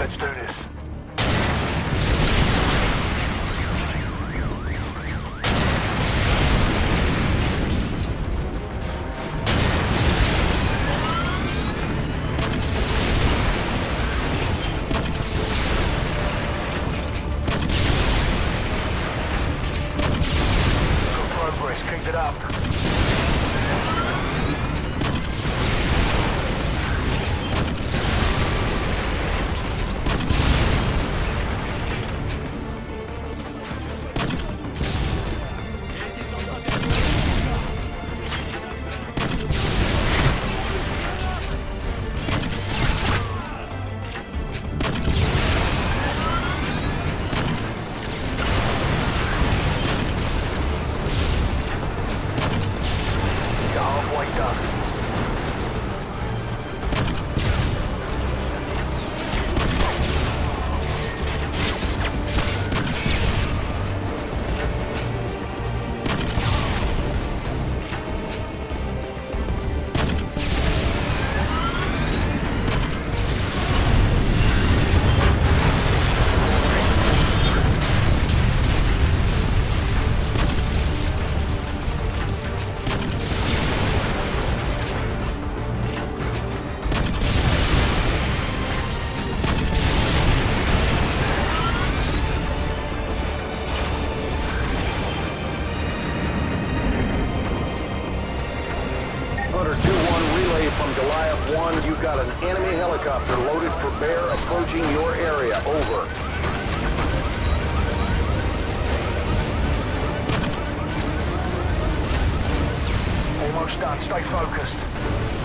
Let's do this. Progress. Keep it up. Hunter 2-1 relay from Goliath 1. You've got an enemy helicopter loaded for bear approaching your area. Over. Almost done. Stay focused.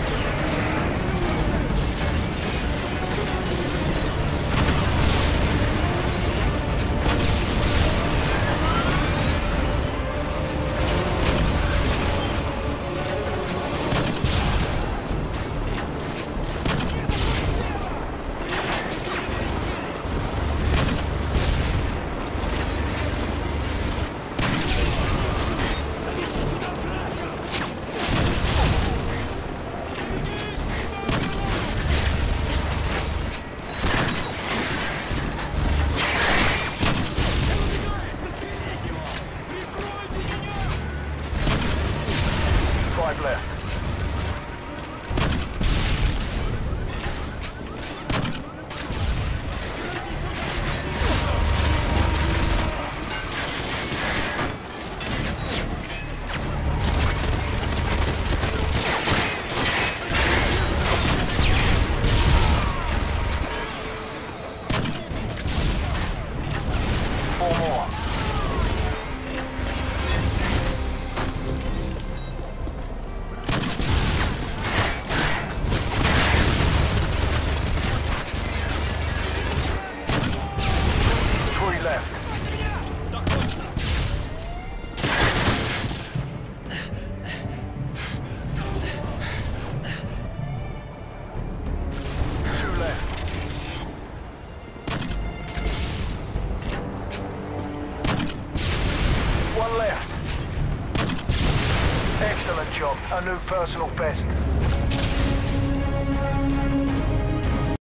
Excellent job. A new personal best.